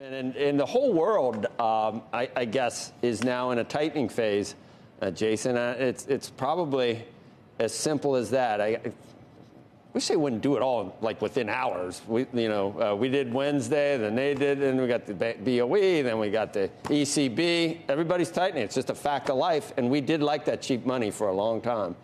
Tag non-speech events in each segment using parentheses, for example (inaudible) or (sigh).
And, and the whole world, um, I, I, guess, is now in a tightening phase, uh, Jason. Uh, it's, it's probably as simple as that. I, I wish they wouldn't do it all like within hours. We, you know, uh, we did Wednesday, then they did, and we got the BOE, then we got the ECB. Everybody's tightening. It's just a fact of life, and we did like that cheap money for a long time.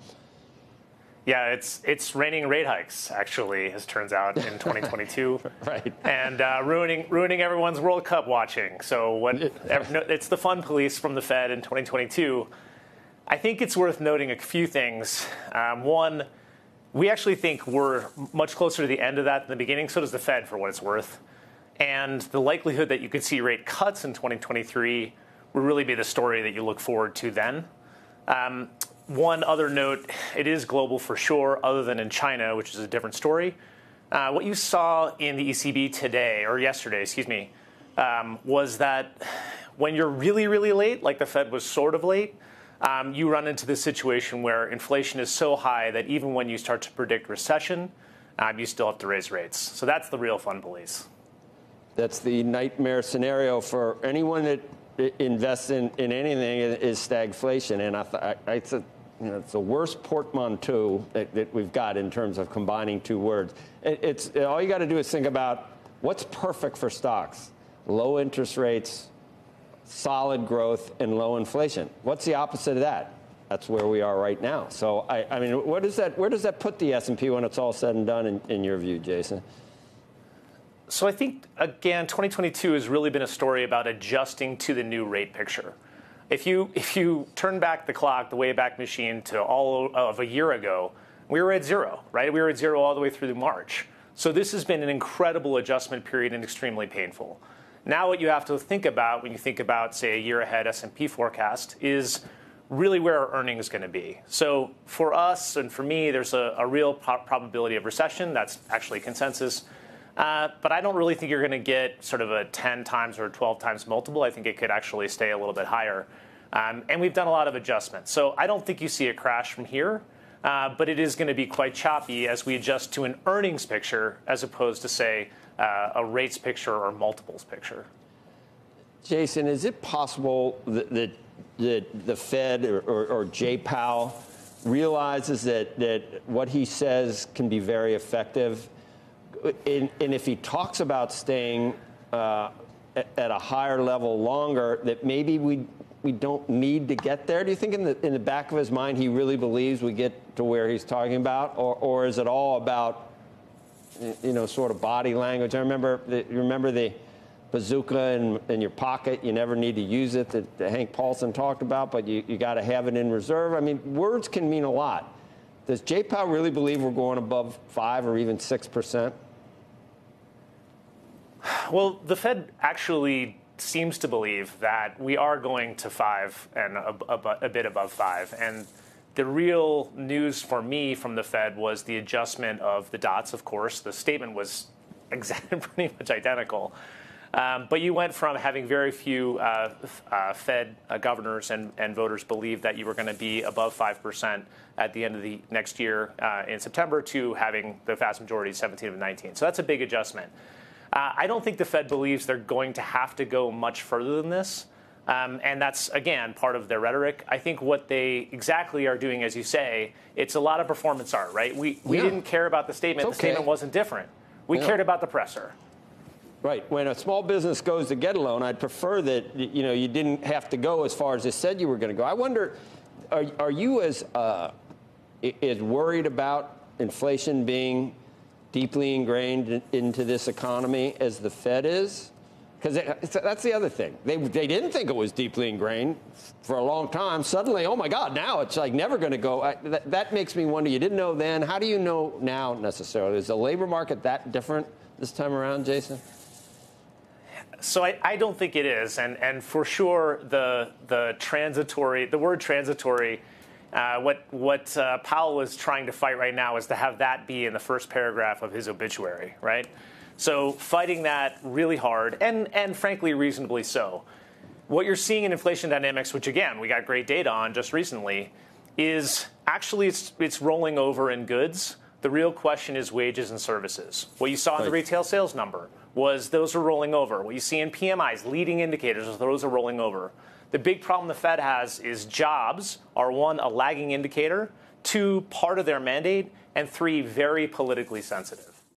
Yeah, it's it's raining rate hikes actually, as turns out in 2022, (laughs) right? And uh, ruining ruining everyone's World Cup watching. So what? it's the fun police from the Fed in 2022. I think it's worth noting a few things. Um, one, we actually think we're much closer to the end of that than the beginning. So does the Fed, for what it's worth. And the likelihood that you could see rate cuts in 2023 would really be the story that you look forward to then. Um, one other note it is global for sure, other than in China, which is a different story. Uh, what you saw in the ECB today, or yesterday, excuse me, um, was that when you're really, really late, like the Fed was sort of late, um, you run into this situation where inflation is so high that even when you start to predict recession, um, you still have to raise rates. So that's the real fun police. That's the nightmare scenario for anyone that invests in, in anything is stagflation. And I, I, it's, a, you know, it's the worst portmanteau that, that, we've got in terms of combining two words. It, it's all you got to do is think about what's perfect for stocks: low interest rates, solid growth, and low inflation. What's the opposite of that? That's where we are right now. So I, I mean, what does that? Where does that put the S&P when it's all said and done? In, in your view, Jason? So I think again, 2022 has really been a story about adjusting to the new rate picture. If you if you turn back the clock, the Wayback Machine, to all of a year ago, we were at zero, right? We were at zero all the way through March. So this has been an incredible adjustment period and extremely painful. Now, what you have to think about when you think about, say, a year ahead S&P forecast is really where our earnings going to be. So for us and for me, there's a, a real pro- probability of recession. That's actually consensus. Uh, but I don't really think you're going to get sort of a 10 times or 12 times multiple. I think it could actually stay a little bit higher. Um, and we've done a lot of adjustments. So I don't think you see a crash from here. Uh, but it is going to be quite choppy as we adjust to an earnings picture as opposed to, say, uh, a rates picture or multiples picture. Jason, is it possible that, that, that the Fed or, or, or Jay Powell realizes that, that what he says can be very effective? And, and if he talks about staying uh, at a higher level longer, that maybe we we don't need to get there? Do you think in the in the back of his mind he really believes we get to where he's talking about, or or is it all about you know, sort of body language. I remember, the, remember the bazooka in, in your pocket. You never need to use it that, that Hank Paulson talked about, but you, you got to have it in reserve. I mean, words can mean a lot. Does Jay Powell really believe we're going above five or even six percent? Well, the Fed actually seems to believe that we are going to five and a, a, a bit above five, and the real news for me from the Fed was the adjustment of the dots, of course. The statement was (laughs) exactly pretty much identical. Um, but you went from having very few uh, uh, Fed uh, governors and, and, voters believe that you were going to be above 5% at the end of the next year uh, in September to having the vast majority 17 of 19. So that's a big adjustment. Uh, I don't think the Fed believes they're going to have to go much further than this. Um, and that's, again, part of their rhetoric. I think what they exactly are doing, as you say, it's a lot of performance art, right? We, we yeah. didn't care about the statement. Okay. The statement wasn't different. We yeah. cared about the presser. Right. When a small business goes to get a loan, I'd prefer that you know you didn't have to go as far as it said you were going to go. I wonder, are, are you as uh, as worried about inflation being deeply ingrained into this economy as the Fed is? Because that's the other thing. They, they didn't think it was deeply ingrained for a long time. Suddenly, oh my God, now it's like never going to go. I, that, that makes me wonder. You didn't know then. How do you know now necessarily? Is the labor market that different this time around, Jason? So I, I, don't think it is, and and for sure the the transitory the word transitory, uh, what what uh, Powell is trying to fight right now is to have that be in the first paragraph of his obituary, right? So fighting that really hard, and, and frankly, reasonably so. What you're seeing in inflation dynamics, which again, we got great data on just recently, is actually it's, it's rolling over in goods. The real question is wages and services. What you saw in the retail sales number was those are rolling over. What you see in PMIs, leading indicators, those are rolling over. The big problem the Fed has is jobs are one, a lagging indicator, two, part of their mandate, and three, very politically sensitive.